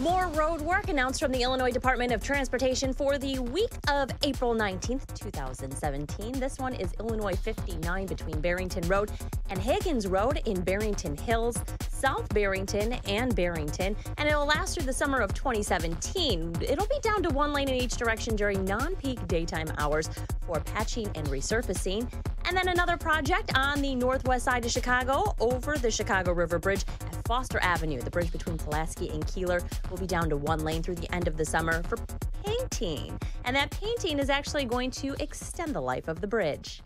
More road work announced from the Illinois Department of Transportation for the week of April 19th, 2017. This one is Illinois 59 between Barrington Road and Higgins Road in Barrington Hills, South Barrington and Barrington, and it'll last through the summer of 2017. It'll be down to one lane in each direction during non peak daytime hours for patching and resurfacing. And then another project on the northwest side of Chicago over the Chicago River Bridge Foster Avenue. The bridge between Pulaski and Keeler will be down to one lane through the end of the summer for painting. And that painting is actually going to extend the life of the bridge.